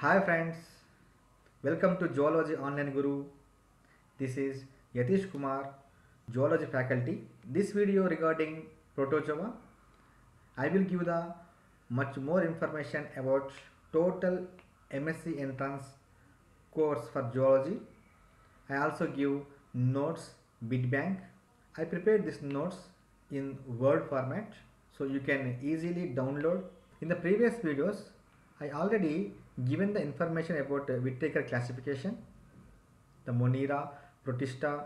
Hi friends, welcome to Zoology Online Guru. This is Yatish Kumar, Zoology faculty. This video regarding Protozoa. I will give the much more information about total MSc entrance course for Zoology. I also give notes bit bank. I prepared these notes in Word format so you can easily download. In the previous videos, I already given the information about uh, Whittaker classification, the Monera, Protista,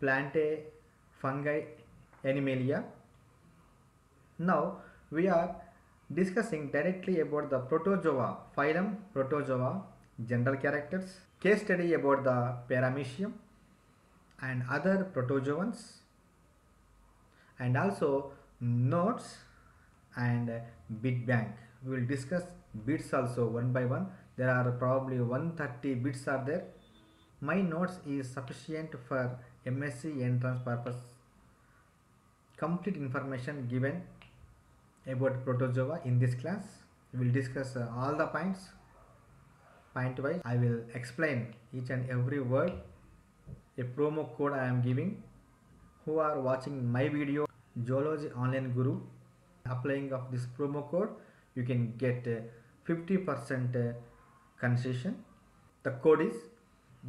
Plantae, fungi, Animalia. Now we are discussing directly about the Protozoa, phylum Protozoa, general characters, case study about the Paramecium and other protozoans and also notes and bit bank we will discuss bits also one by one. There are probably 130 bits are there. My notes is sufficient for msc entrance purpose. Complete information given about protozoa in this class. We will discuss uh, all the points. Point wise i will explain each and every word. A promo code i am giving. Who are watching my video? Zoology online guru. Applying of this promo code you can get uh, 50% uh, concession. The code is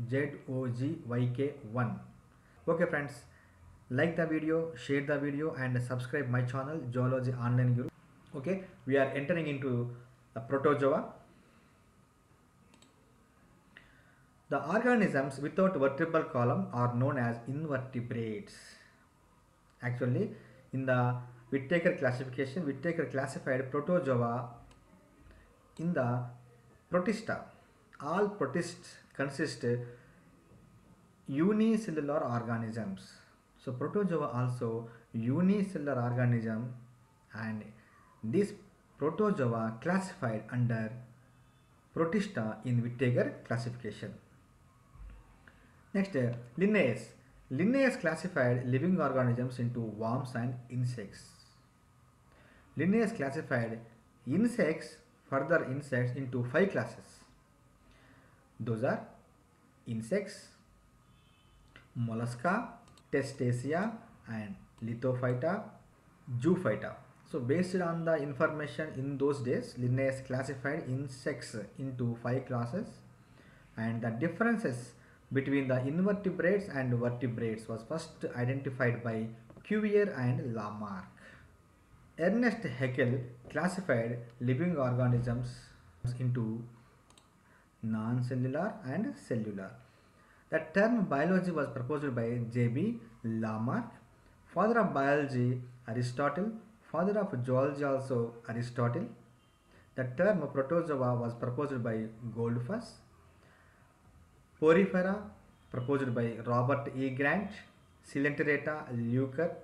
ZOGYK1 okay friends like the video share the video and subscribe my channel zoology online guru. Okay we are entering into the protozoa. The organisms without vertebral column are known as invertebrates. Actually in the Whittaker classification Whittaker classified protozoa in the protista all protists consist unicellular organisms. So protozoa also unicellular organism and this protozoa classified under protista in Whittaker classification. Next linnaeus. Linnaeus classified living organisms into worms and insects. Linnaeus classified insects further insects into five classes those are insects mollusca testacea and lithophyta zoophyta so based on the information in those days linnaeus classified insects into five classes and the differences between the invertebrates and vertebrates was first identified by Cuvier and Lamarck. Ernest Haeckel classified living organisms into non-cellular and cellular. The term biology was proposed by J.B. Lamarck, father of biology Aristotle, father of zoology also Aristotle. The term protozoa was proposed by Goldfuss. Porifera proposed by Robert E. Grant, Coelenterata leuckart,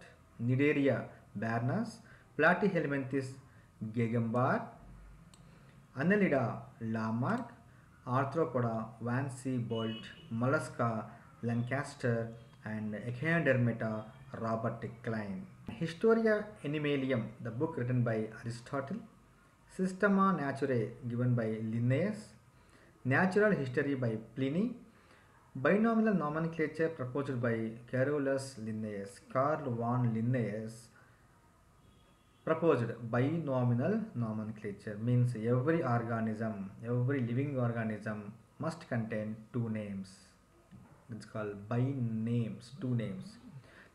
Cnidaria, Barnes, Platyhelminthes Gegenbaur, Annelida Lamarck, Arthropoda Van Bolt, Mollusca Lankester and Echinodermata Robert Klein. Historia Animalium, the book written by Aristotle, Systema Naturae given by Linnaeus, Natural History by Pliny, Binomial nomenclature proposed by Carolus Linnaeus. Carl von Linnaeus proposed binomial nomenclature means every organism, every living organism must contain two names. It's called by names, two names.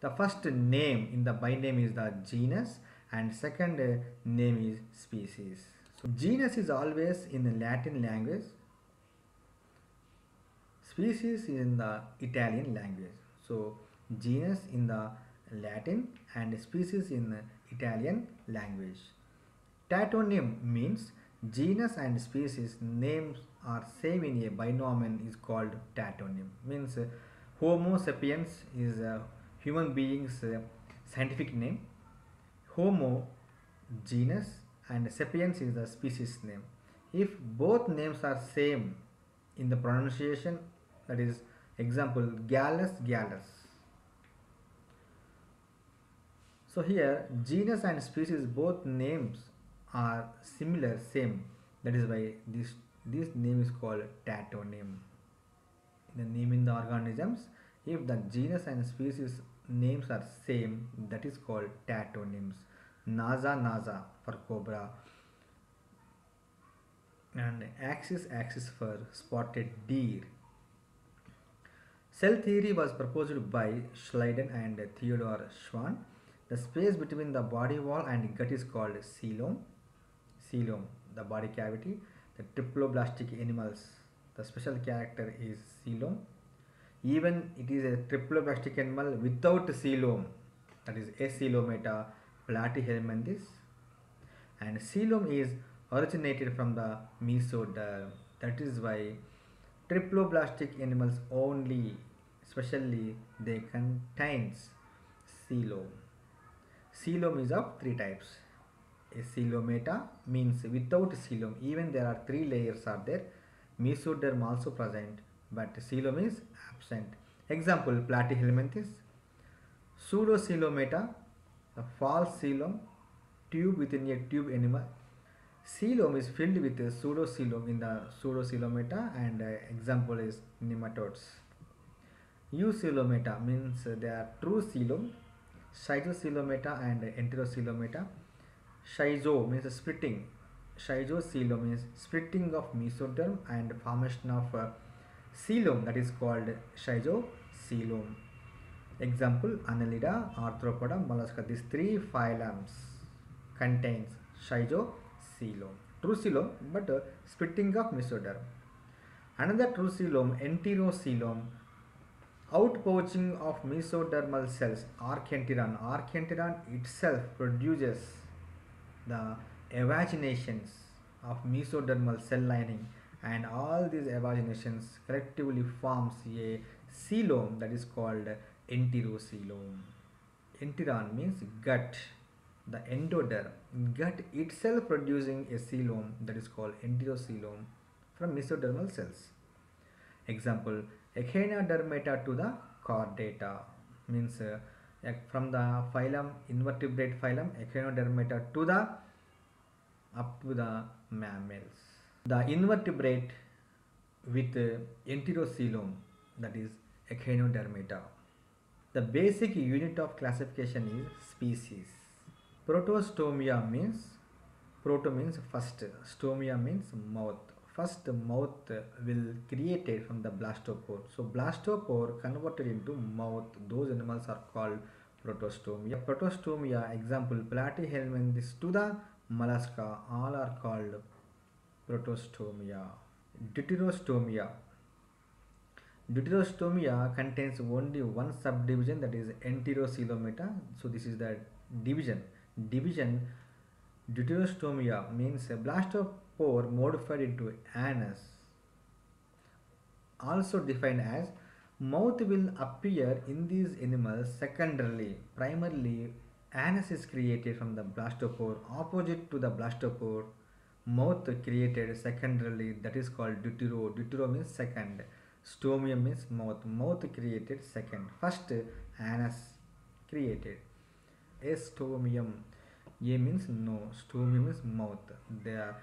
The first name in the by name is the genus and second name is species. So genus is always in the Latin language species in the Italian language. So genus in the Latin and species in the Italian language. Tautonym means genus and species names are same in a binomial is called tautonym. Means uh, Homo sapiens is a human being's uh, scientific name. Homo genus and sapiens is the species name. If both names are same in the pronunciation that is example gallus gallus so here genus and species both names are similar same. That is why these this name is called tautonym the name in the organisms if the genus and species names are same that is called tautonyms naja naja for cobra. And axis axis for spotted deer. Cell theory was proposed by schleiden and theodore schwann the space between the body wall and gut is called coelom. Coelom the body cavity. The triploblastic animals the special character is coelom. Even it is a triploblastic animal without coelom. That is Acoelomata platyhelminthes and coelom is originated from the mesoderm. That is why triploblastic animals only especially they contains coelom coelom is of three types. Acoelomata means without coelom even there are three layers are there. Mesoderm also present but coelom is absent. Example platyhelminthes pseudocoelomata the false coelom tube within a tube animal coelom is filled with a pseudocoelom in the pseudocoelomata and uh, example is nematodes. Eucoelomata means they are true coelom schizocoelomata and enterocoelomata schizo means splitting. Schizocoelom means splitting of mesoderm and formation of uh, coelom that is called schizocoelom example annelida arthropoda mollusca these three phylums contains schizocoelom true coelom but uh, splitting of mesoderm another true coelom enterocoelom outpouching of mesodermal cells archenteron archenteron itself produces the evaginations of mesodermal cell lining and all these evaginations collectively forms a coelom that is called enterocoelom enteron means gut the endoderm. Gut itself producing a coelom that is called enterocoelom from mesodermal cells. Example echinodermata to the chordata means uh, from the phylum invertebrate phylum echinodermata to the up to the mammals. The invertebrate with uh, enterocoelom that is echinodermata. The basic unit of classification is species. Protostomia means proto means first stomia means mouth first mouth will created from the blastopore. So blastopore converted into mouth. Those animals are called protostomia. Protostomia example platyhelminthes to the mollusca all are called protostomia. Deuterostomia. Deuterostomia contains only one subdivision that is enterocoelomata so this is the division. Division deuterostomia means a blastopore modified into anus also defined as mouth will appear in these animals secondarily. Primarily anus is created from the blastopore opposite to the blastopore mouth created secondarily that is called deutero. Deutero means second. Stomium means mouth. Mouth created second. First anus created. Astomium a means no. Stomium is mouth. Are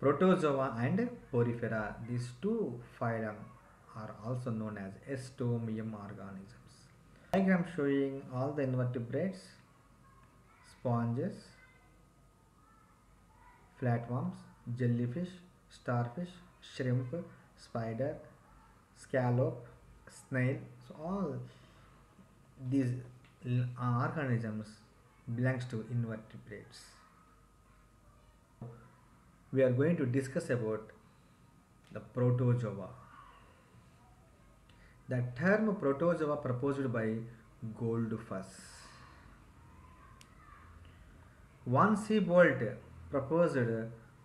protozoa and porifera. These two phylum are also known as astomium organisms. Diagram showing all the invertebrates sponges flatworms jellyfish starfish shrimp spider scallop snail. So all these organisms belongs to invertebrates we are going to discuss about the protozoa the term protozoa proposed by goldfuss Van Siebold proposed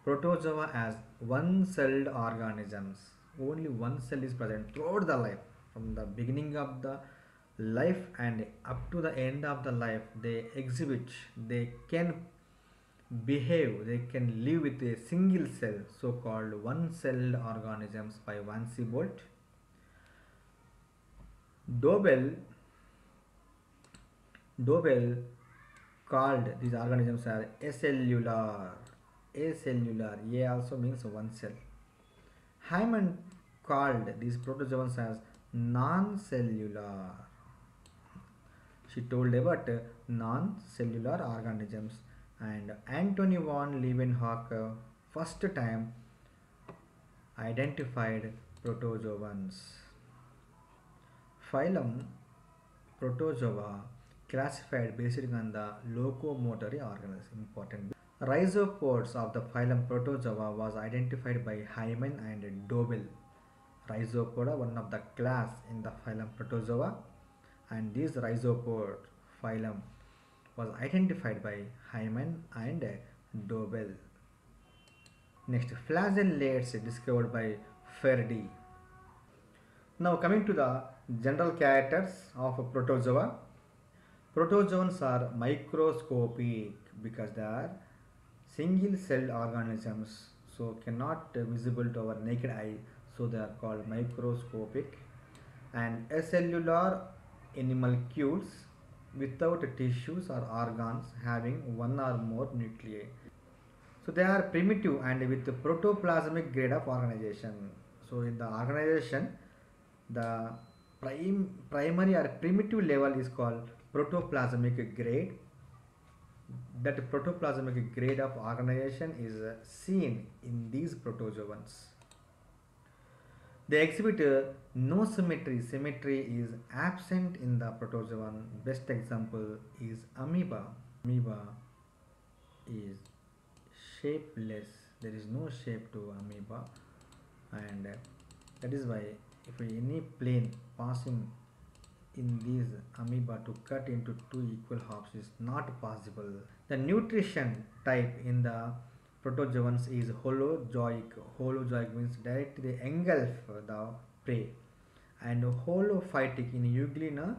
protozoa as one-celled organisms. Only one cell is present throughout the life. From the beginning of the life and up to the end of the life, they exhibit, they can behave, they can live with a single cell, so-called one-celled organisms by Van Siebold. Dobell, Dobell called these organisms are acellular. Acellular. A also means one cell. Hyman called these protozoans as non-cellular. She told about non-cellular organisms and Anthony von Leeuwenhoek first time identified protozoans. Phylum Protozoa classified based on the locomotory organisms. Important. Rhizopods of the phylum Protozoa was identified by Hyman and Dobell. Rhizopoda, one of the class in the phylum Protozoa, and this rhizopod phylum was identified by Hyman and Dobell. Next, flagellates discovered by Ferdi. Now coming to the general characters of protozoa. Protozoans are microscopic because they are single celled organisms so cannot visible to our naked eye so they are called microscopic and acellular animalcules without tissues or organs having one or more nuclei. So they are primitive and with protoplasmic grade of organization. So in the organization, the prim, primary or primitive level is called protoplasmic grade. That protoplasmic grade of organization is seen in these protozoans. They exhibit no symmetry. Symmetry is absent in the protozoan. Best example is amoeba. Amoeba is shapeless. There is no shape to amoeba, and uh, that is why if any plane passing in these amoeba to cut into two equal halves is not possible. The nutrition type in the protozoans is holozoic. Holozoic means directly engulf the prey. And holophytic in Euglena,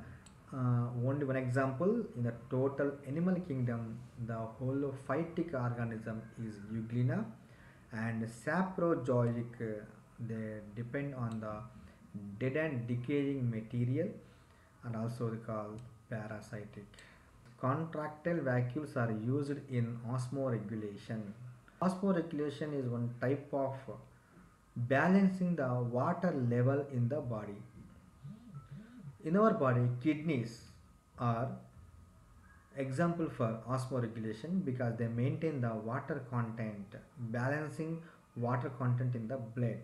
uh, only one example in the total animal kingdom, the holophytic organism is Euglena and saprozoic, uh, they depend on the dead and decaying material and also called parasitic. Contractile vacuoles are used in osmoregulation. Osmoregulation is one type of balancing the water level in the body. In our body, kidneys are example for osmoregulation because they maintain the water content, balancing water content in the blood.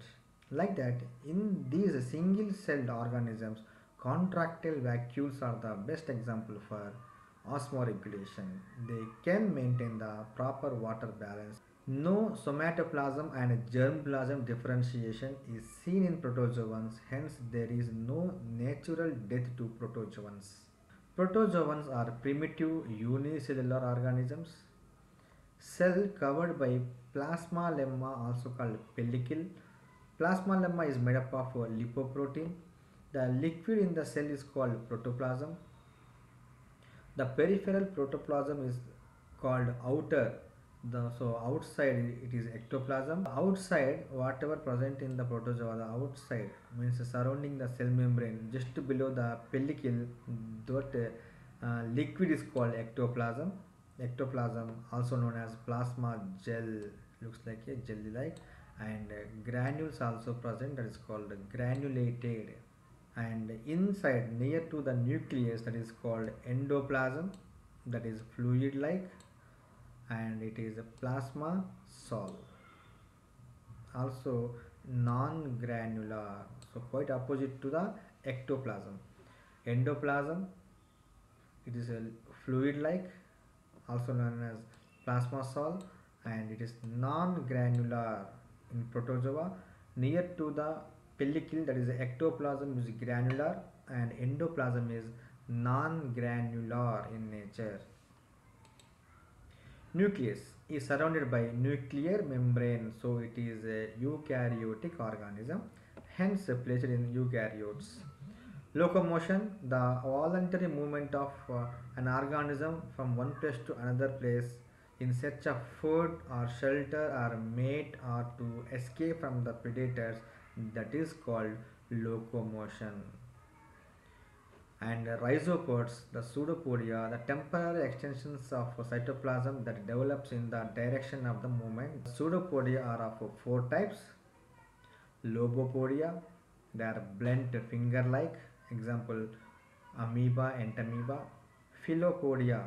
Like that, in these single-celled organisms, contractile vacuoles are the best example for osmoregulation. They can maintain the proper water balance. No somatoplasm and germplasm differentiation is seen in protozoans, hence there is no natural death to protozoans. Protozoans are primitive unicellular organisms. Cell covered by plasma lemma also called pellicle. Plasma lemma is made up of lipoprotein. The liquid in the cell is called protoplasm. The peripheral protoplasm is called outer. The, so outside it is ectoplasm. Outside whatever present in the protozoa, the outside means surrounding the cell membrane just below the pellicle that uh, liquid is called ectoplasm. Ectoplasm also known as plasma gel looks like a jelly like and granules also present that is called granulated and inside near to the nucleus that is called endoplasm that is fluid like and it is a plasma sol also non-granular so quite opposite to the ectoplasm endoplasm it is a fluid like also known as plasma sol and it is non-granular in protozoa near to the pellicle that is ectoplasm is granular and endoplasm is non-granular in nature. Nucleus is surrounded by nuclear membrane so it is a eukaryotic organism hence placed in eukaryotes. Locomotion, the voluntary movement of uh, an organism from one place to another place in search of food or shelter or mate or to escape from the predators that is called locomotion and rhizopods the pseudopodia the temporary extensions of cytoplasm that develops in the direction of the movement. Pseudopodia are of four types. Lobopodia they are blunt finger like example amoeba entamoeba filopodia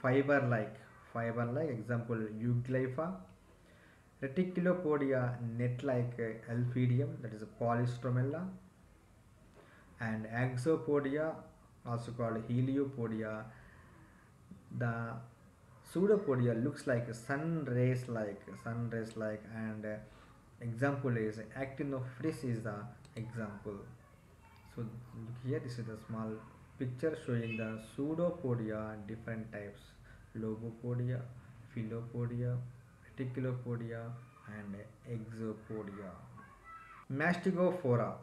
fiber like fiber like example euglypha. Reticulopodia net like uh, elphidium that is a polystomella and axopodia also called heliopodia. The pseudopodia looks like a sun rays like sun rays like and uh, example is actinophrys is the example. So here this is the small picture showing the pseudopodia different types. Lobopodia filopodia reticulopodia and exopodia. Mastigophora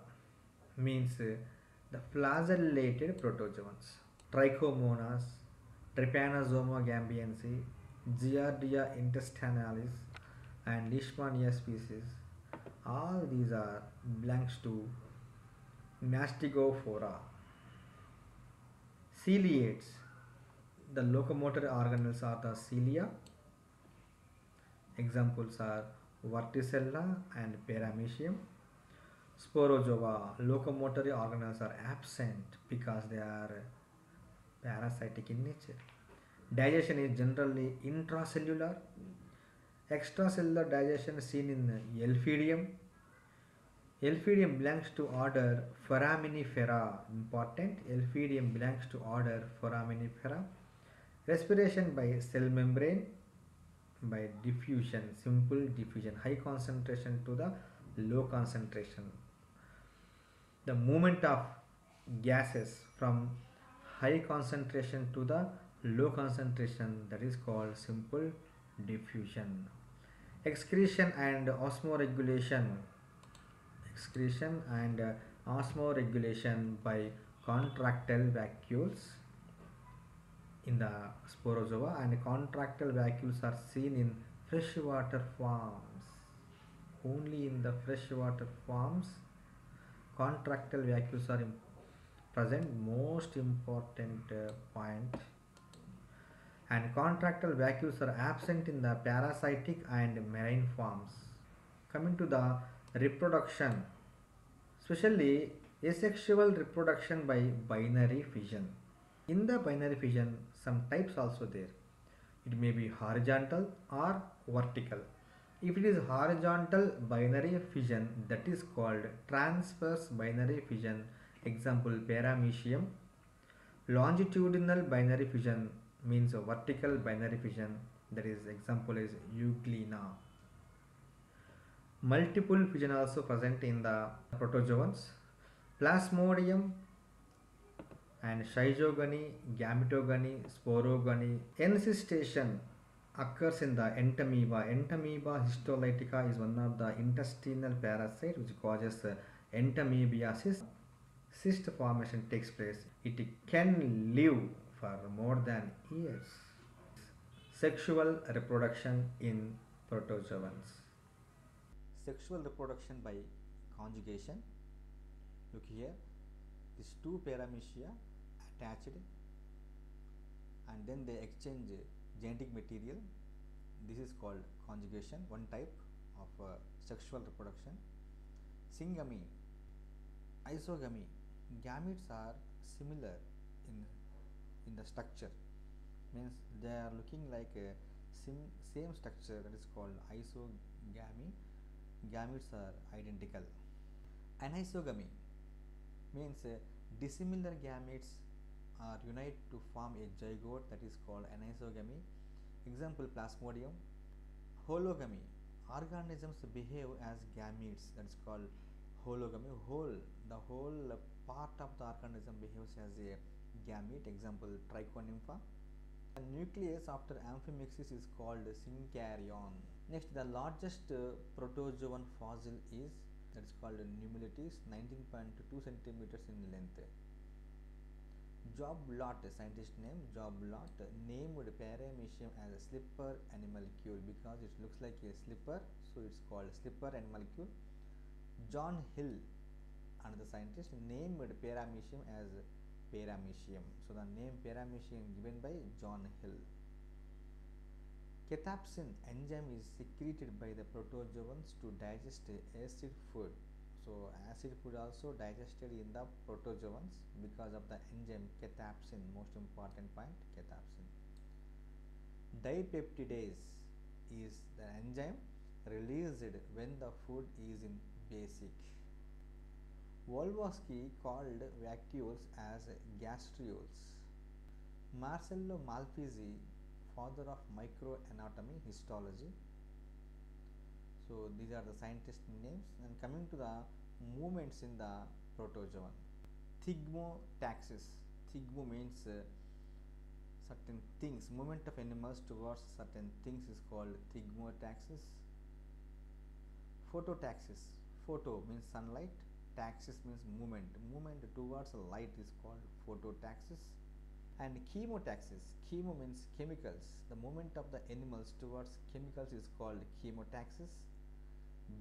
means uh, the flagellated protozoans trichomonas trypanosoma gambiense giardia intestinalis and leishmania species all these are belongs to mastigophora ciliates the locomotor organelles are the cilia. Examples are vorticella and paramecium sporozoa locomotory organelles are absent because they are parasitic in nature digestion is generally intracellular extracellular digestion seen in Elphidium. Elphidium belongs to order Foraminifera. Important. Elphidium belongs to order Foraminifera. Respiration by cell membrane by diffusion, simple diffusion, high concentration to the low concentration. The movement of gases from high concentration to the low concentration that is called simple diffusion. Excretion and osmoregulation. Excretion and uh, osmoregulation by contractile vacuoles in the sporozoa and contractile vacuoles are seen in freshwater forms only in the freshwater forms contractile vacuoles are present most important uh, point and contractile vacuoles are absent in the parasitic and marine forms. Coming to the reproduction, especially asexual reproduction by binary fission. In the binary fission, some types also there. It may be horizontal or vertical. If it is horizontal binary fission, that is called transverse binary fission. Example, paramecium. Longitudinal binary fission means vertical binary fission that is example is euglena multiple fission also present in the protozoans plasmodium and schizogony gametogony sporogony encystation occurs in the entamoeba entamoeba histolytica is one of the intestinal parasite which causes uh, entamoebiasis cyst formation takes place it can live for more than years. Sexual reproduction in protozoans. Sexual reproduction by conjugation. Look here, these two paramecia attached and then they exchange genetic material. This is called conjugation, one type of uh, sexual reproduction. Syngamy, isogamy, gametes are similar in in the structure means they are looking like a sim, same structure that is called isogamy gametes are identical anisogamy means uh, dissimilar gametes are unite to form a zygote that is called anisogamy example plasmodium. Hologamy. Organisms behave as gametes that is called hologamy. Whole the whole part of the organism behaves as a gamete. Example trichonympha. The nucleus after amphimixis is called synkaryon next the largest uh, protozoan fossil is that is called nummulites 19.2 centimeters in length Job Lot, scientist name Job Lot, named paramecium as a slipper animalcule because it looks like a slipper, so it's called slipper animalcule. John Hill, another scientist, named paramecium as paramecium. So the name paramecium given by John Hill. Cathepsin enzyme is secreted by the protozoans to digest acid food. So acid food also digested in the protozoans because of the enzyme cathepsin. Most important point cathepsin. Dipeptidase is the enzyme released when the food is in basic. Wolbowski called vacuoles as gastrioles. Marcello Malpighi, father of microanatomy histology. So these are the scientist names and coming to the movements in the protozoan. Thigmotaxis. Thigmo means uh, certain things. Movement of animals towards certain things is called thigmotaxis. Phototaxis. Photo means sunlight. Taxis means movement. Movement towards light is called phototaxis and chemotaxis chemo means chemicals the movement of the animals towards chemicals is called chemotaxis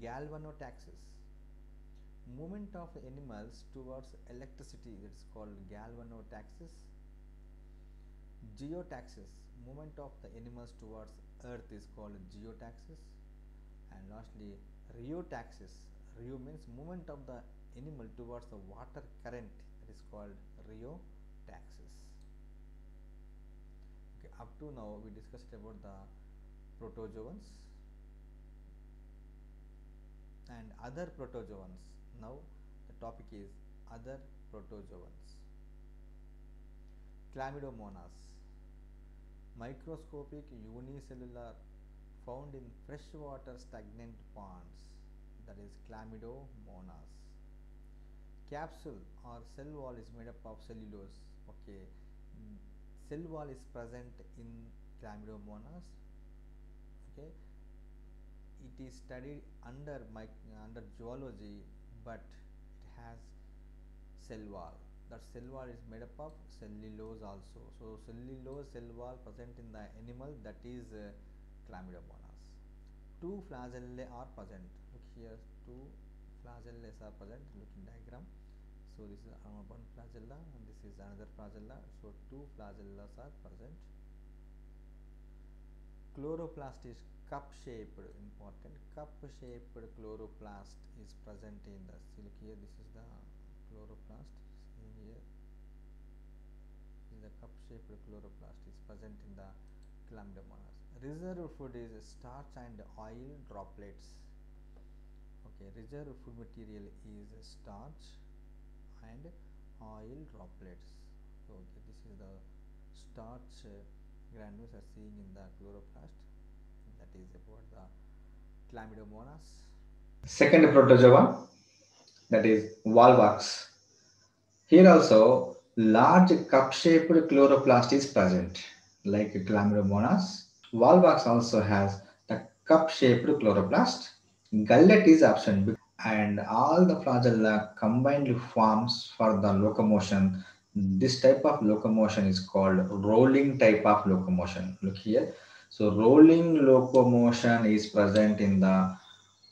galvanotaxis movement of animals towards electricity that is called galvanotaxis geotaxis movement of the animals towards earth is called geotaxis and lastly rheotaxis rheo means movement of the animal towards the water current. That is called rheotaxis okay up to now we discussed about the protozoans and other protozoans. Now the topic is other protozoans. Chlamydomonas. Microscopic unicellular found in freshwater stagnant ponds. That is chlamydomonas. Capsule or cell wall is made up of cellulose. Okay. Cell wall is present in chlamydomonas. Okay it is studied under my, under zoology but it has cell wall. That cell wall is made up of cellulose also. So cellulose cell wall present in the animal that is uh, chlamydomonas. Two flagellae are present. Look here two flagellae are present. Look in diagram. So this is one flagella and this is another flagella. So two flagellas are present. Chloroplast is cup shaped important. Cup shaped chloroplast is present in the look here this is the chloroplast. See here. This the cup shaped chloroplast is present in the chlamydomonas reserve food is starch and oil droplets. Okay reserve food material is starch and oil droplets. Okay this is the starch uh, granules are seen in the chloroplast that is about the chlamydomonas Second protozoa that is Volvox. Here also large cup-shaped chloroplast is present like Chlamydomonas. Volvox also has the cup-shaped chloroplast. Gullet is absent and all the flagella uh, combined forms for the locomotion. This type of locomotion is called rolling type of locomotion. Look here. So rolling locomotion is present in the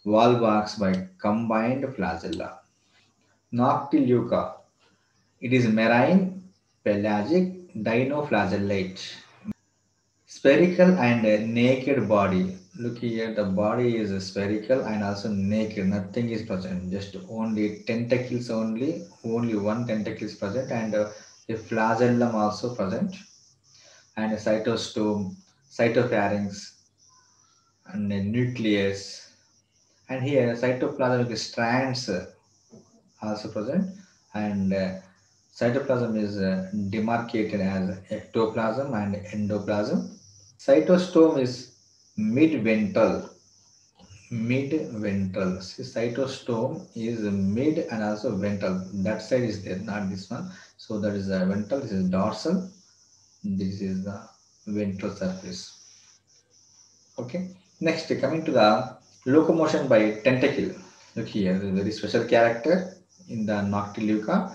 wall Volvox by combined flagella. Noctiluca. It is marine, pelagic, dinoflagellate. Spherical and naked body. Look here, the body is spherical and also naked. Nothing is present. Just only tentacles only. Only one tentacle is present and a flagellum also present. And a cytostome, cytopharynx, and a nucleus. And here cytoplasmic strands also present. And uh, cytoplasm is uh, demarcated as ectoplasm and endoplasm. Cytostome is mid-ventral. Mid-ventral. See, cytostome is mid and also ventral. That side is there not this one. So that is the ventral. This is dorsal. This is the ventral surface okay next coming to the locomotion by tentacle. Look here, the very special character in the Noctiluca.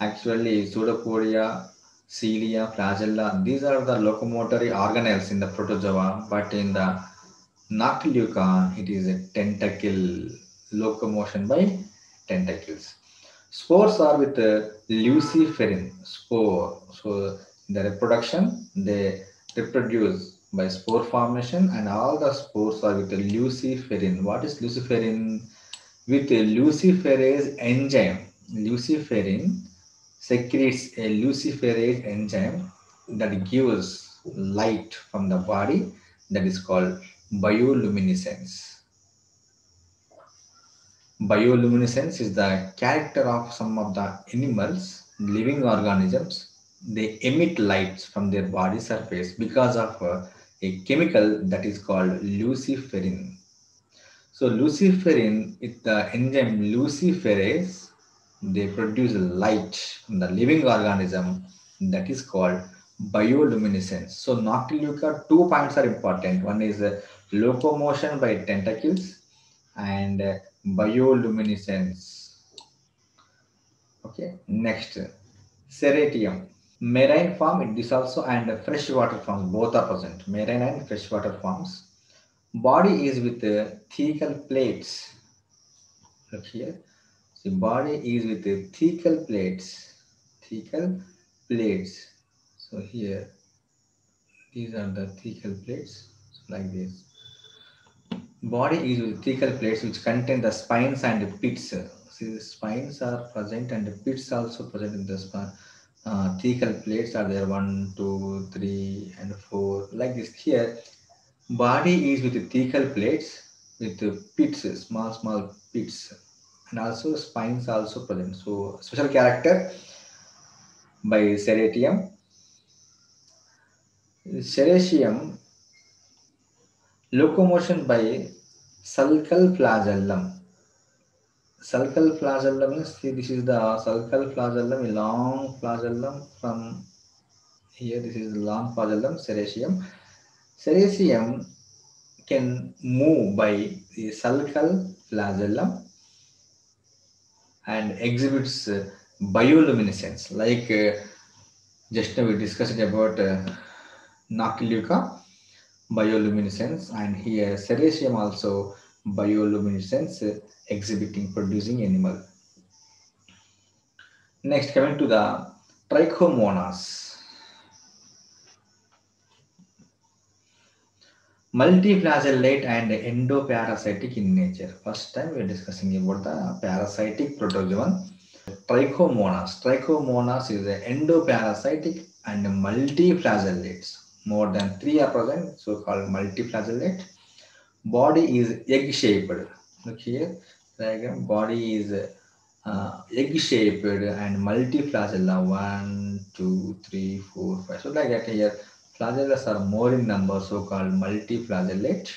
Actually, pseudopodia, cilia, flagella, these are the locomotory organelles in the protozoa, but in the Noctiluca, it is a tentacle locomotion by tentacles. Spores are with uh, luciferin spore. So the reproduction, they reproduce by spore formation and all the spores are with the luciferin. What is luciferin? with a luciferase enzyme. Luciferin secretes a luciferase enzyme that gives light from the body that is called bioluminescence. Bioluminescence is the character of some of the animals, living organisms. They emit lights from their body surface because of uh, a chemical that is called luciferin. So luciferin is the enzyme luciferase. They produce light from the living organism that is called bioluminescence. So Noctiluca, two points are important. One is uh, locomotion by tentacles and uh, bioluminescence. Okay, next, ceratium. Marine form, it is also and freshwater forms, both are present. Marine and freshwater forms. Body is with uh, thecal plates. Look here. The body is with uh, thecal plates. Thecal plates. So here, these are the thecal plates, so like this. Body is with thecal plates which contain the spines and the pits. See, the spines are present and the pits also present in the spine. Uh, thecal plates are there one, two, three, and four. Like this here, body is with the thecal plates with the pits, small, small pits, and also spines also present. So special character by ceratium. Ceratium locomotion by sulcal flagellum. Sulcal flagellum means see this is the sulcal flagellum, long flagellum from here. This is long flagellum, ceratium. Ceratium can move by the sulcal flagellum and exhibits bioluminescence. Like uh, just now we discussed about uh, bioluminescence and here ceratium also bioluminescence exhibiting producing animal. Next coming to the trichomonas. Multiflagellate and endoparasitic in nature. First time we are discussing about the parasitic protozoan. Trichomonas. Trichomonas is an endoparasitic and multiflagellates more than three are present, so called multiflagellate. Body is egg shaped. Look here, diagram. Body is uh, egg shaped and multi flagella One, two, three, four, five. So like that here, flagellas are more in number, so called multi flagellate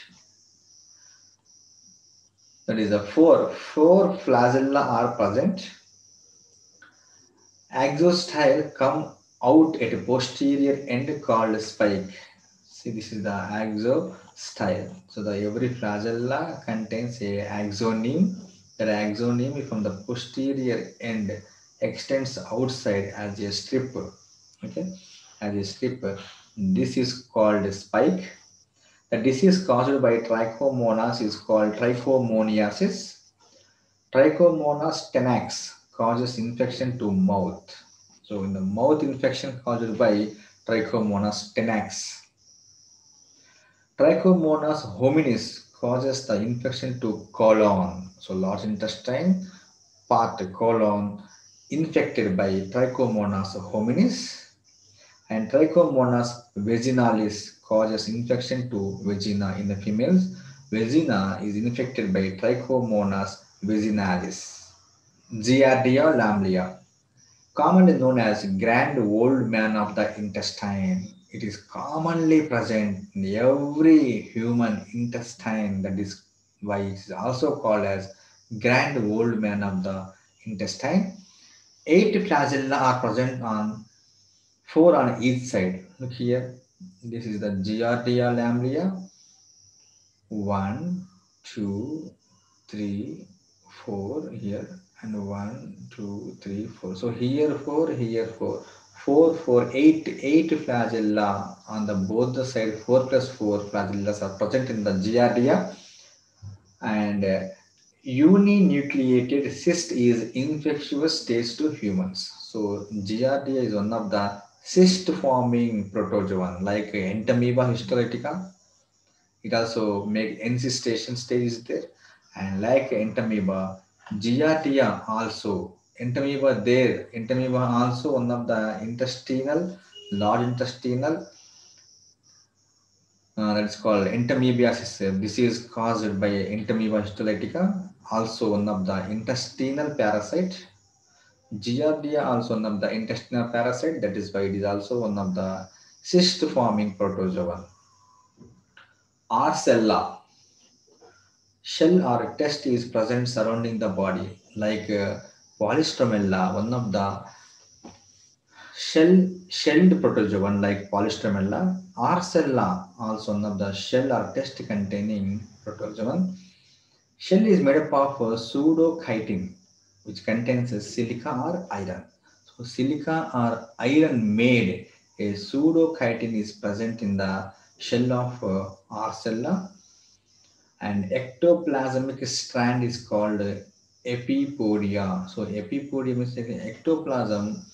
That is a four. Four flagella are present. Axostyle come out at posterior end called spike. See, this is the axo style. So the every flagella contains a axoneme. That axoneme from the posterior end extends outside as a strip. Okay, as a strip. This is called spike. The disease caused by trichomonas is called trichomoniasis. Trichomonas tenax causes infection to mouth. So in the mouth infection caused by Trichomonas tenax. Trichomonas hominis causes the infection to colon. So large intestine part colon infected by Trichomonas hominis and Trichomonas vaginalis causes infection to vagina in the females. Vagina is infected by Trichomonas vaginalis. Giardia lamblia commonly known as grand old man of the intestine. It is commonly present in every human intestine. That is why it is also called as grand old man of the intestine. Eight flagella are present on four on each side. Look here. This is the Giardia lamblia. One, two, three, four here and one, two, three, four. So here four, here four. Four, four, eight, eight flagella on the both the side, four plus four flagellas are present in the giardia. And uh, uninucleated cyst is infectious stage to humans. So giardia is one of the cyst forming protozoan like entamoeba histolytica. It also make encystation stage is there And like entamoeba, Giardia also. Entamoeba there. Entamoeba also one of the intestinal, large intestinal. Uh, that's called entamoebiasis. uh, Disease caused by entamoeba histolytica. Also one of the intestinal parasite. Giardia also one of the intestinal parasite. That is why it is also one of the cyst forming protozoan. Arcella. Shell or test is present surrounding the body, like uh, Polystomella, one of the shell shelled protozoan like Polystomella. Arcella, also one of the shell or test containing protozoan. Shell is made up of pseudochitin, which contains silica or iron. So silica or iron made a pseudochitin is present in the shell of uh, Arcella and ectoplasmic strand is called epipodia. So epipodia means like ectoplasm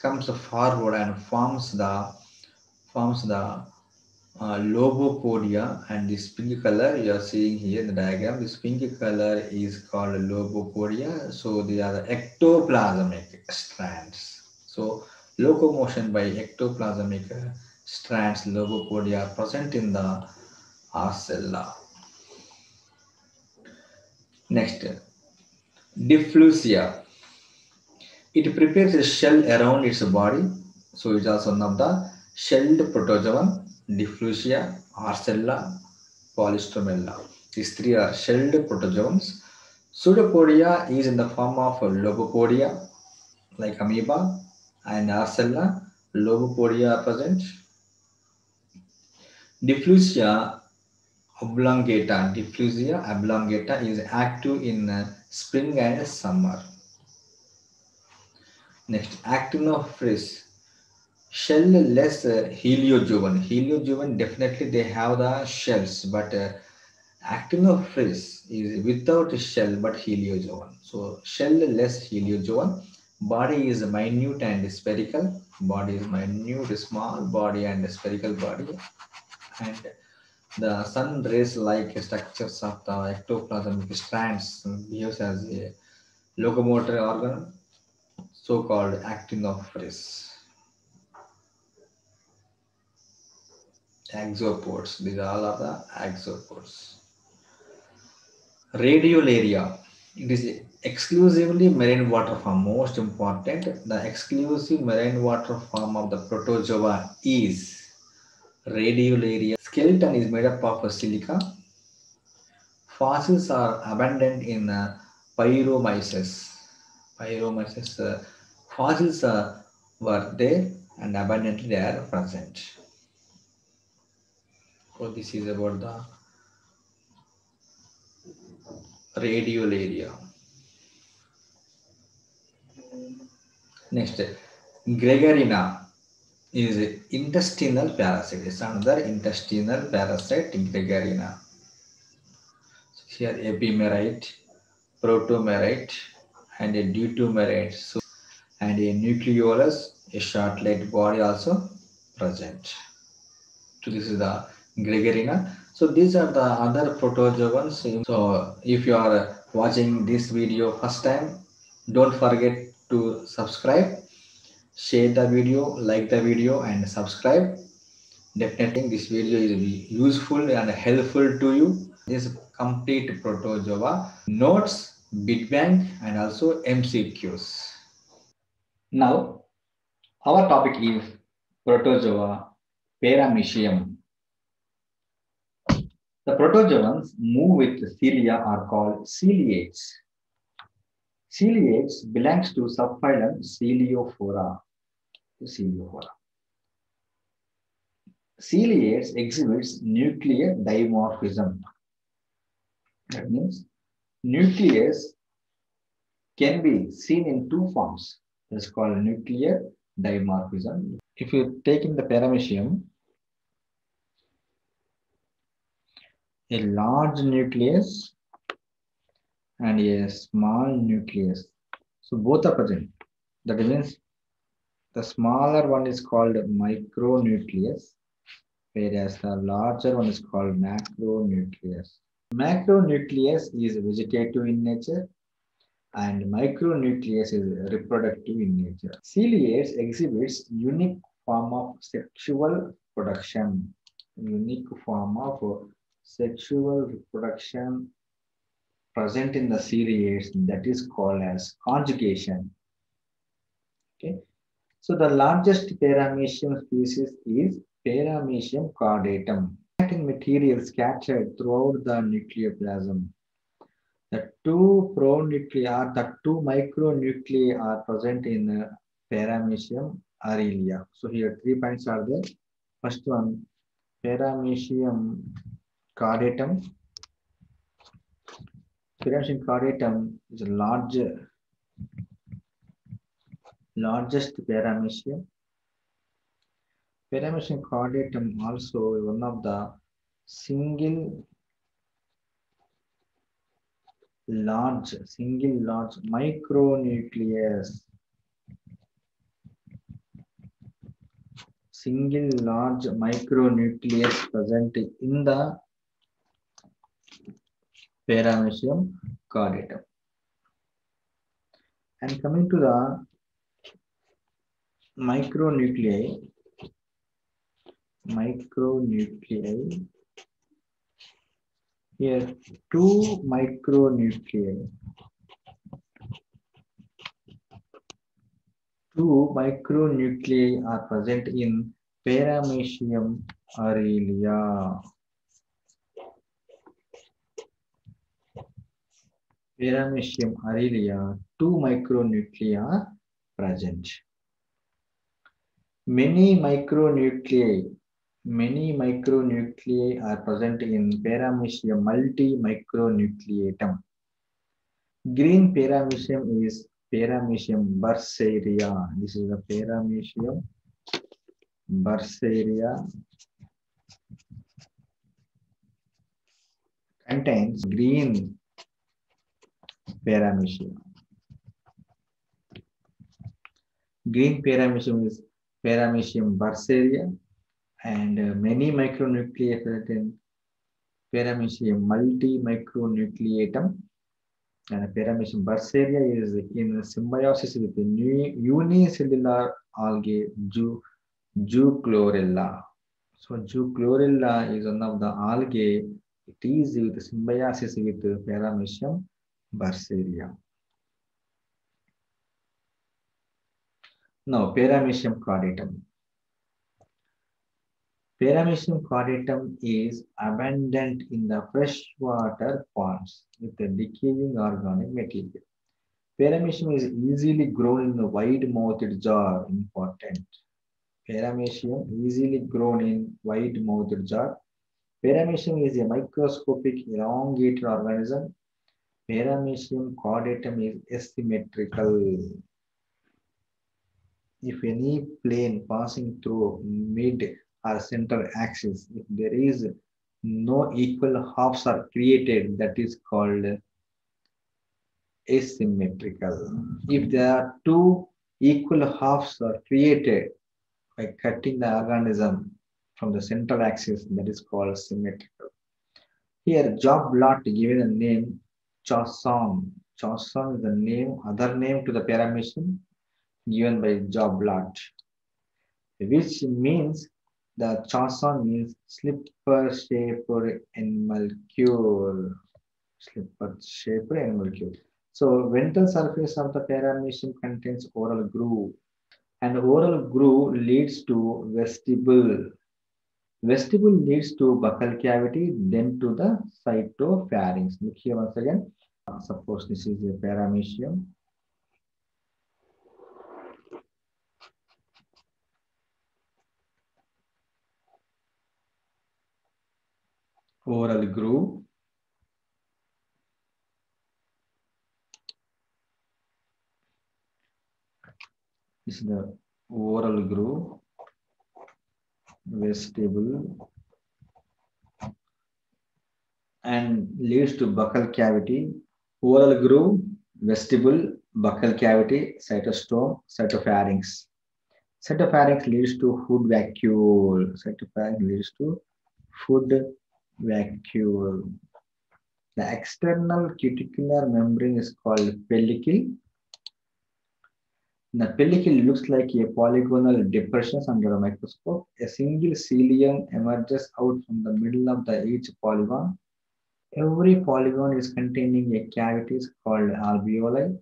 comes forward and forms the forms the uh, lobopodia. And this pink color you are seeing here in the diagram this pink color is called lobopodia. So they are the ectoplasmic strands. So locomotion by ectoplasmic uh, strands lobopodia are present in the arcella next difflugia it prepares a shell around its body so it's also one of the shelled protozoan difflugia arcella polystomella. These three are shelled protozoans. Pseudopodia is in the form of lobopodia like amoeba and arcella lobopodia are present. Difflugia oblongata. Difflugia oblongata is active in uh, spring and summer. Next actinophrys shell less uh, heliozoan. Definitely they have the shells but uh, actinophrys is without shell but heliozoan. So shell less heliozoan. Body is minute and spherical. Body is minute small body and spherical body. And the sun rays like structures of the ectoplasmic strands behaves as a locomotor organ so-called actinophrys exopores these all are the exopores radiolaria it is exclusively marine water form. Most important the exclusive marine water form of the protozoa is radiolaria skeleton is made up of silica. Fossils are abundant in uh, pyromyces pyromyces uh, fossils uh, were there and abundantly they are present. So this is about the radiolaria. next gregarina is intestinal parasite. It's another intestinal parasite gregarina here epimerite protomerite and a deuteromerate so and a nucleolus a short-legged body also present. So this is the gregarina so these are the other protozoans. So if you are watching this video first time don't forget to subscribe share the video like the video and subscribe. Definitely this video is useful and helpful to you. This complete protozoa notes bit bank and also mcqs now our topic is protozoa paramecium. The protozoans move with cilia are called ciliates. Ciliates belongs to subphylum ciliophora ciliates exhibits nuclear dimorphism that means nucleus can be seen in two forms that's called nuclear dimorphism if you take in the paramecium a large nucleus and a small nucleus. So both are present. That means the smaller one is called micronucleus, whereas the larger one is called macronucleus. Macronucleus is vegetative in nature and micronucleus is reproductive in nature. Ciliates exhibits unique form of sexual production, unique form of sexual reproduction present in the ciliates that is called as conjugation. Okay, so the largest paramecium species is Paramecium caudatum. Material scattered throughout the nucleoplasm. The two pronuclei, the two micronuclei are present in Paramecium aurelia. So here three points are there. First one, Paramecium caudatum. Paramecium caudatum is a large, largest paramecium. Paramecium caudatum also one of the single large, single large micronucleus. Single large micronucleus present in the Paramecium caudatum. And coming to the micronuclei, micronuclei, here two micronuclei. Two micronuclei are present in Paramecium aurelia. Paramecium aurelia, two micronuclei are present. Many micronuclei many micronuclei are present in paramecium multi-micronucleatum. Green paramecium is Paramecium bursaria. This is the Paramecium bursaria. Contains green paramecium. Green paramecium is Paramecium bursaria and uh, many micronuclei present in Paramecium multimicronucleatum. And Paramecium bursaria is in symbiosis with the unicellular algae Ju, Zoochlorella. So Zoochlorella is one of the algae. It is with symbiosis with Paramecium bursaria. Now, Paramecium caudatum. Paramecium caudatum is abundant in the freshwater ponds with a decaying organic material. Paramecium is easily grown in a wide-mouthed jar. Important. Paramecium easily grown in wide-mouthed jar. Paramecium is a microscopic elongated organism. Paramecium caudatum is asymmetrical. If any plane passing through mid or center axis, if there is no equal halves are created, that is called asymmetrical. If there are two equal halves are created by cutting the organism from the central axis, that is called symmetrical. Here, Joblot given a name Chausson. Chausson is the name, other name to the paramecium given by Joblot, which means the Chausson means slipper shaped animalcule. Slipper shaped animalcule. So ventral surface of the paramecium contains oral groove and oral groove leads to vestibule. Vestibule leads to buccal cavity, then to the cytopharynx. Look here once again. Suppose this is a paramecium. Oral groove. This is the oral groove, vestibule, and leads to buccal cavity, oral groove, vestibule, buccal cavity, cytostome, cytopharynx. Cytopharynx leads to food vacuole. Cytopharynx leads to food vacuole. The external cuticular membrane is called pellicle. The pellicle looks like a polygonal depression under a microscope. A single cilium emerges out from the middle of the each polygon. Every polygon is containing a cavity called alveoli.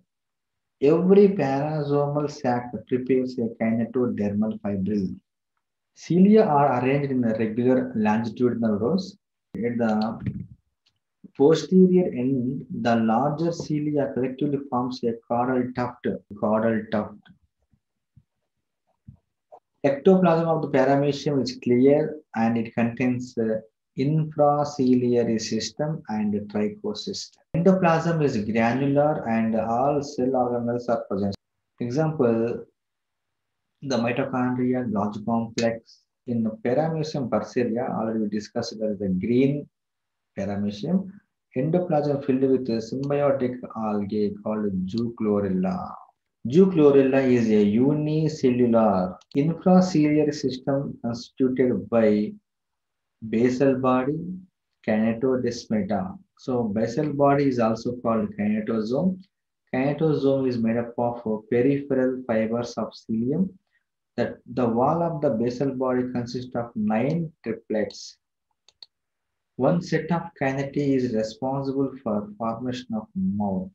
Every parasomal sac prepares a kinetodesmal fibril. Cilia are arranged in a regular longitudinal rows. At the posterior end, the larger cilia collectively forms a caudal tuft. Caudal tuft. Ectoplasm of the paramecium is clear and it contains uh, infraciliary system and trichosystem. Endoplasm is granular and all cell organelles are present. Example, the mitochondria, Golgi complex. In the paramecium bursaria, already we discussed is a green paramecium. Endoplasm filled with a symbiotic algae called Zoochlorella. Zoochlorella is a unicellular infraciliary system constituted by basal body, kinetodesmata. So basal body is also called kinetosome. Kinetosome is made up of peripheral fibers of cilium. That the wall of the basal body consists of nine triplets. One set of kineti is responsible for formation of mouth.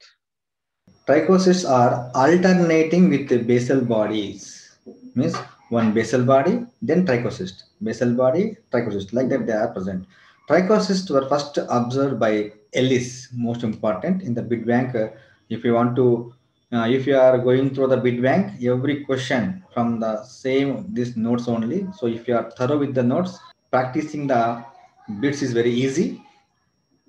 Trichocysts are alternating with the basal bodies. Means one basal body, then trichocyst. Basal body, trichocyst. Like that they are present. Trichocysts were first observed by Ellis, most important in the Bit bank. uh, If you want to, uh, if you are going through the bit bank, every question from the same these notes only. So if you are thorough with the notes, practicing the bits is very easy.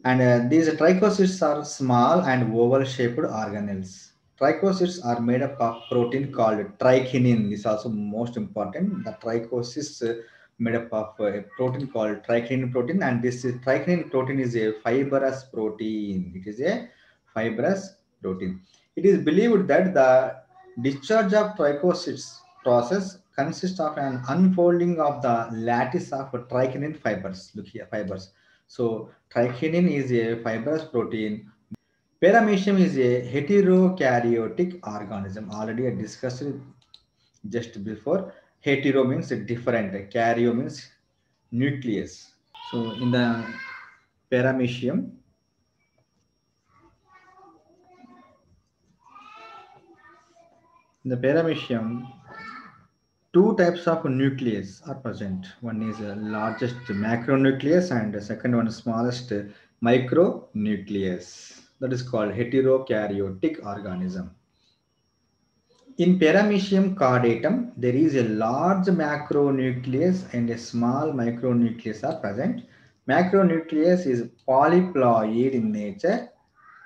And uh, these trichocysts are small and oval shaped organelles. Trichocysts are made up of protein called trikinin. This is also most important. The trichocysts uh, made up of a protein called trikinin protein, and this is- trikinin protein is a fibrous protein. It is a fibrous protein. It is believed that the discharge of trichocysts process consists of an unfolding of the lattice of trikinin fibers. Look here, fibers. So trichinin is a fibrous protein. Paramecium is a heterokaryotic organism. Already I discussed it just before. Hetero means different. Karyo means nucleus. So in the paramecium, in the paramecium, two types of nucleus are present. One is the largest macronucleus and the second one is smallest micronucleus. That is called heterokaryotic organism. In paramecium caudatum, there is a large macronucleus and a small micronucleus are present. Macronucleus is polyploid in nature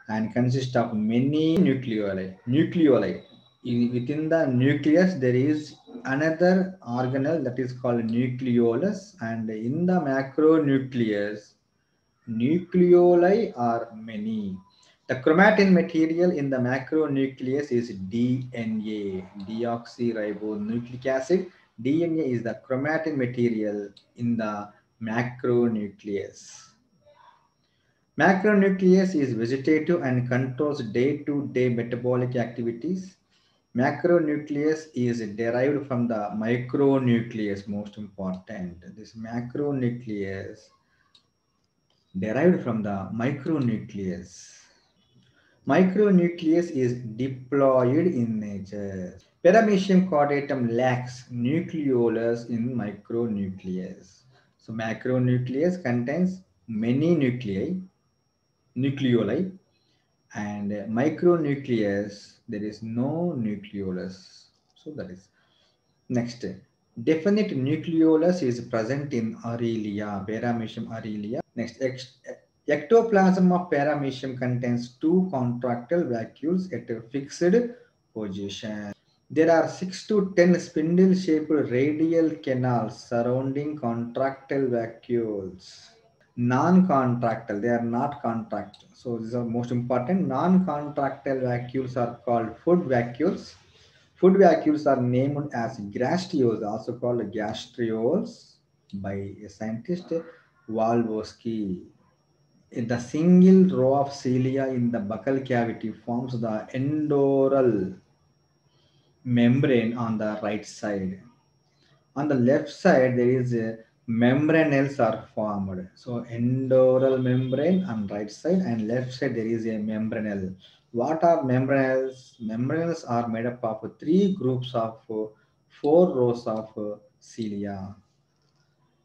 and consists of many nucleoli. Nucleoli. In- within the nucleus, there is another organelle that is called nucleolus, and in the macronucleus, nucleoli are many. The chromatin material in the macronucleus is DNA, deoxyribonucleic acid. DNA is the chromatin material in the macronucleus. Macronucleus is vegetative and controls day-to-day metabolic activities. Macronucleus is derived from the micronucleus, most important. This macronucleus derived from the micronucleus. Micronucleus is diploid in nature. Paramecium caudatum lacks nucleolus in micronucleus. So macronucleus contains many nuclei, nucleoli, and micronucleus there is no nucleolus. So that is next. Definite nucleolus is present in Aurelia, Paramecium aurelia. Next, ectoplasm of Paramecium contains two contractile vacuoles at a fixed position. There are 6 to 10 spindle shaped radial canals surrounding contractile vacuoles. Non contractile, they are not contractile. So, these are most important. Non contractile vacuoles are called food vacuoles. Food vacuoles are named as gastrioles, also called gastrioles by a scientist Walbowski. the single row of cilia in the buccal cavity forms the endoral membrane on the right side. On the left side, there is a membranelles are formed. So endoral membrane on right side and left side there is a membranelle. What are membranelles? Membranelles are made up of three groups of four rows of cilia.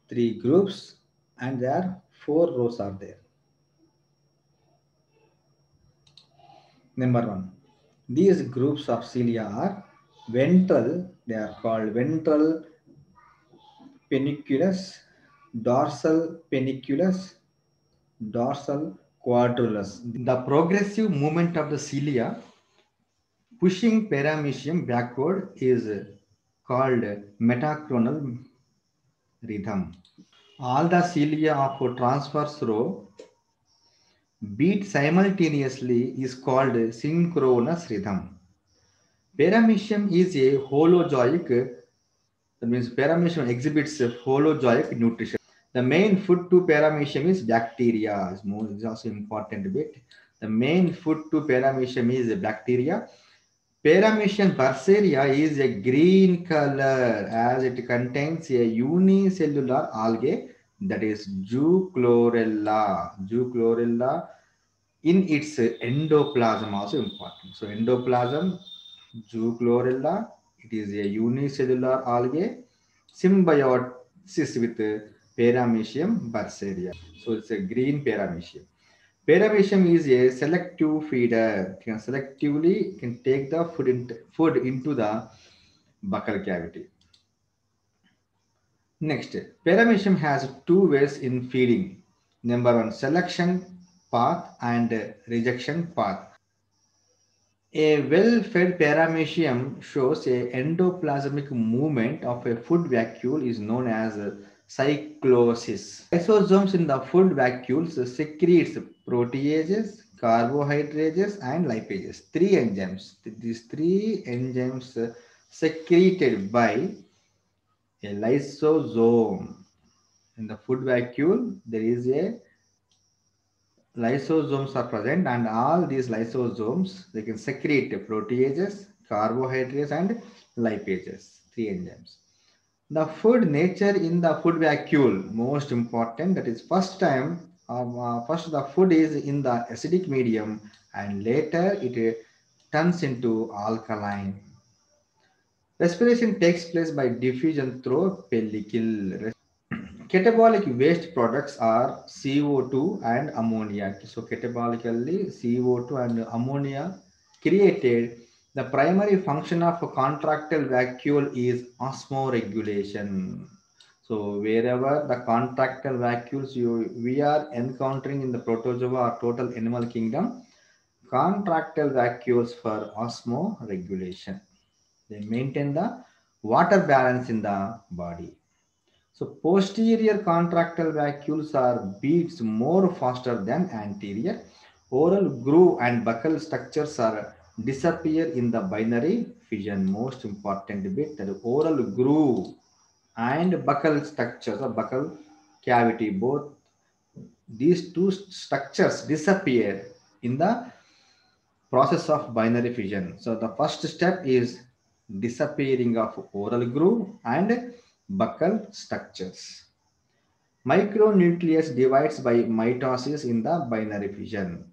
Three groups and there are four rows are there. Number one, these groups of cilia are ventral, they are called ventral peniculus, dorsal peniculus, dorsal quadriculus. The progressive movement of the cilia pushing paramecium backward is called metachronal rhythm. All the cilia of transverse row beat simultaneously is called synchronous rhythm. Paramecium is a holozoic, that means paramecium exhibits a holozoic nutrition. The main food to paramecium is bacteria, is more also important bit. The main food to paramecium is bacteria. Paramecium bursaria is a green color as it contains a unicellular algae that is Zoochlorella. Zoochlorella in its endoplasm also important. So endoplasm, Zoochlorella, it is a unicellular algae symbiosis with Paramecium bursaria. So it's a green paramecium. Paramecium is a selective feeder. It can selectively can take the food, in, food into the buccal cavity. Next, paramecium has two ways in feeding. Number one, selection path and rejection path. A well-fed paramecium shows a endoplasmic movement of a food vacuole is known as cyclosis. Lysosomes in the food vacuoles secretes proteases, carbohydrases, and lipases. Three enzymes. These three enzymes secreted by a lysosome. In the food vacuole, there is a lysosomes are present and all these lysosomes, they can secrete proteases, carbohydrases and lipases, three enzymes. The food nature in the food vacuole, most important, that is first time, um, uh, first the food is in the acidic medium and later it uh, turns into alkaline. Respiration takes place by diffusion through pellicle. Catabolic waste products are CO2 and ammonia. So catabolically CO2 and ammonia created. The primary function of a contractile vacuole is osmoregulation. So wherever the contractile vacuoles you we are encountering in the protozoa or total animal kingdom, contractile vacuoles for osmoregulation. They maintain the water balance in the body. So posterior contractile vacuoles are beats more faster than anterior. Oral groove and buccal structures are disappear in the binary fission. Most important bit that oral groove and buccal structures or buccal cavity both these two structures disappear in the process of binary fission. So the first step is disappearing of oral groove and buccal structures. Micronucleus divides by mitosis in the binary fission.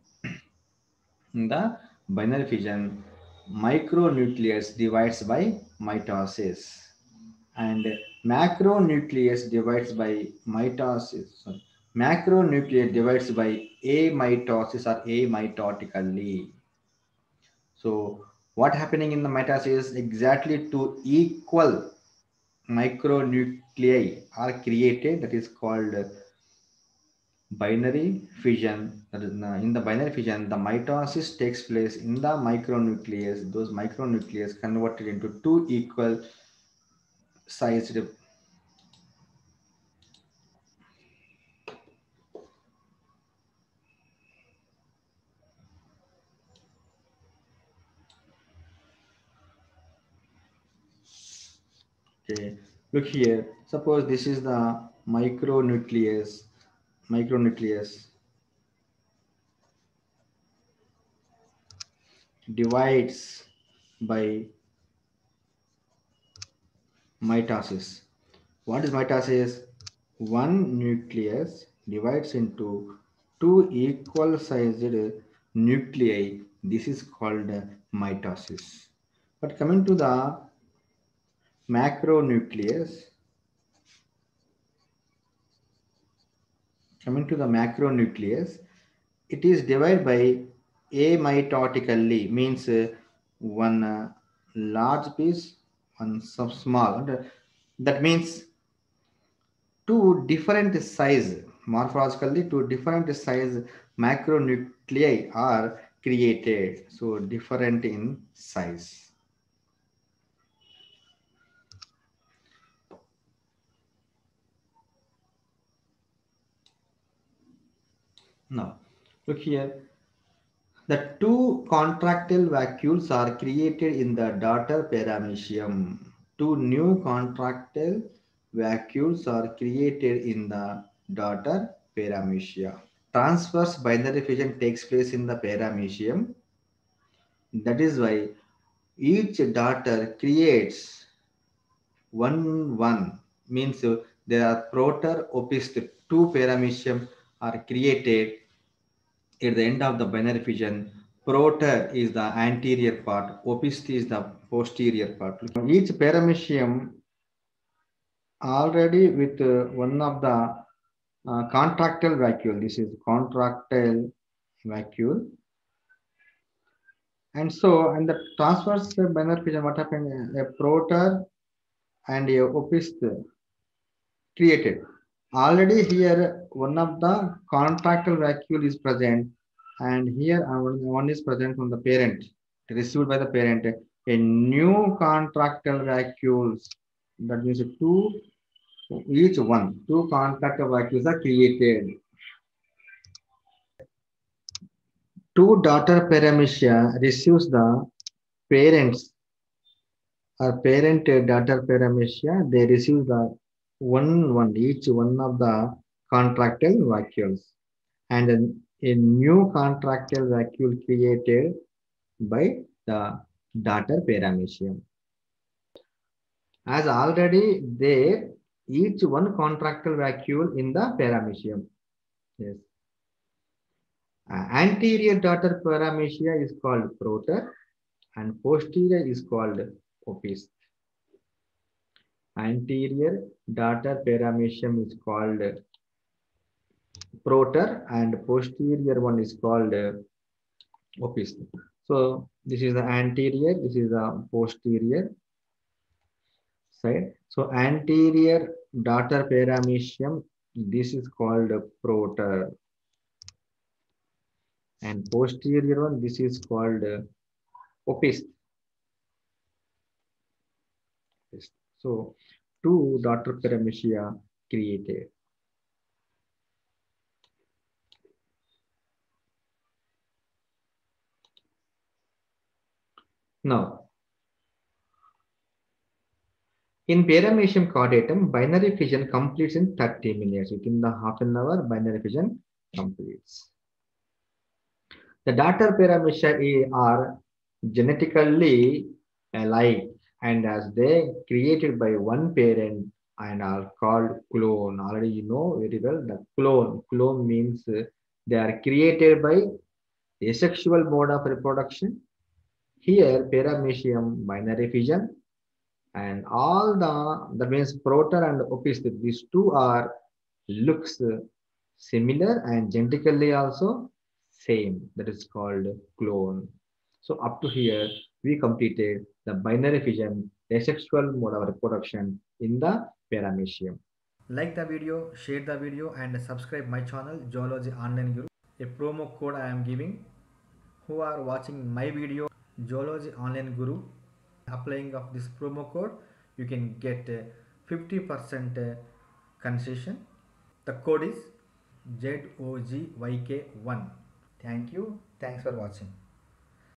in the binary fission, micronucleus divides by mitosis and macronucleus divides by mitosis. Sorry. Macronucleus divides by amitosis or amitotically. So what happening in the mitosis exactly to equal micronuclei are created that is called binary fission. Is uh, in the binary fission the mitosis takes place in the micronucleus. Those micronucleus converted into two equal sized Okay, look here. Suppose this is the micronucleus, micronucleus divides by mitosis. What is mitosis? One nucleus divides into two equal sized nuclei. This is called mitosis. But coming to the macronucleus, coming to the macronucleus, it is divided by amitotically means uh, one uh, large piece, one sub small. Uh, that means two different size morphologically two different size macronuclei are created. So different in size now look here the two contractile vacuoles are created in the daughter paramecium two new contractile vacuoles are created in the daughter paramecia. Transverse binary fission takes place in the paramecium. That is why each daughter creates one one means there are proter opist two paramecium are created at the end of the binary fission. Proter is the anterior part, opist is the posterior part. Each paramecium already with uh, one of the uh, contractile vacuole. This is contractile vacuole. And so, and the transverse binary fission, what happened? A proter and a opist created. Already here, one of the contractile vacuole is present, and here uh, one is present from the parent, received by the parent. A new contractile vacuoles, that means two each one, two contractile vacuoles are created. Two daughter paramecia receives the parents or parent daughter paramecia, they receive the one one each one of the contractile vacuoles and then a new contractile vacuole created by the daughter paramecium. As already there each one contractile vacuole in the paramecium. Yes. Uh, anterior daughter paramecia is called proter and posterior is called opist. Anterior daughter paramecium is called proter and posterior one is called opist. So this is the anterior, this is the posterior side. So anterior daughter paramecium, this is called proter. And posterior one, this is called opist. So two daughter paramecia created. Now, in paramecium caudatum, binary fission completes in 30 minutes. Within the half an hour, binary fission completes. The daughter paramecia are genetically alike and as they created by one parent and are called clone. Already you know very well the clone. Clone means they are created by asexual mode of reproduction. Here paramecium binary fission and all the that means proter and opist these two are looks similar and genetically also same that is called clone so up to here we completed the binary fission the asexual mode of reproduction in the paramecium like the video share the video and subscribe my channel zoology online guru a promo code i am giving who are watching my video zoology online guru applying of this promo code you can get 50% concession the code is ZOGYK1 thank you thanks for watching